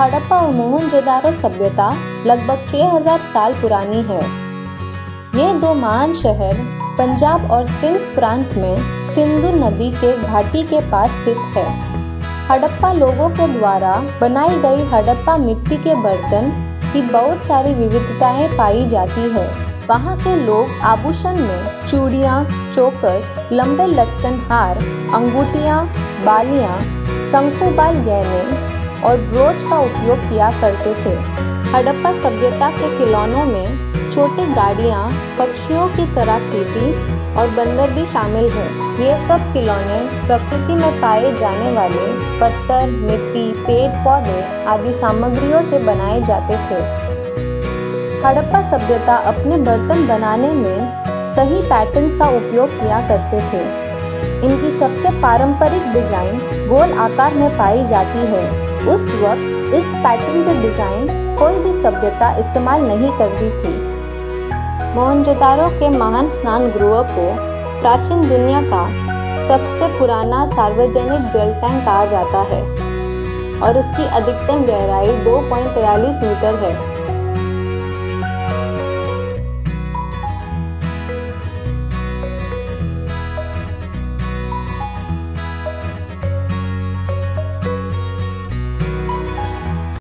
हड़प्पा और मोहनजोदारो सभ्यता लगभग 6000 साल पुरानी है। ये दो महान शहर पंजाब और सिंध प्रांत में सिंधु नदी के घाटी के पास स्थित है। हड़प्पा लोगों के द्वारा बनाई गई हड़प्पा मिट्टी के बर्तन की बहुत सारी विविधताएँ पाई जाती है। वहाँ के लोग आभूषण में चूड़ियाँ, चोकस, लंबे लटकन हार, अंगूठियाँ, बालियाँ शंकुबाल गहने और ब्रोच का उपयोग किया करते थे। हड़प्पा सभ्यता के खिलौनों में छोटी गाड़ियाँ, पक्षियों की तरह सीटी और बंदर भी शामिल है। ये सब खिलौने प्रकृति में पाए जाने वाले पत्थर, मिट्टी, पेड़, पौधे आदि सामग्रियों से बनाए जाते थे। हड़प्पा सभ्यता अपने बर्तन बनाने में सही पैटर्न्स का उपयोग किया करते थे। इनकी सबसे पारंपरिक डिज़ाइन गोल आकार में पाई जाती है। उस वक्त इस पैटर्न के डिज़ाइन कोई भी सभ्यता इस्तेमाल नहीं करती थी। मोहनजोदारो के महान स्नान गृह को प्राचीन दुनिया का सबसे पुराना सार्वजनिक जल टैंक कहा जाता है और इसकी अधिकतम गहराई दो मीटर है।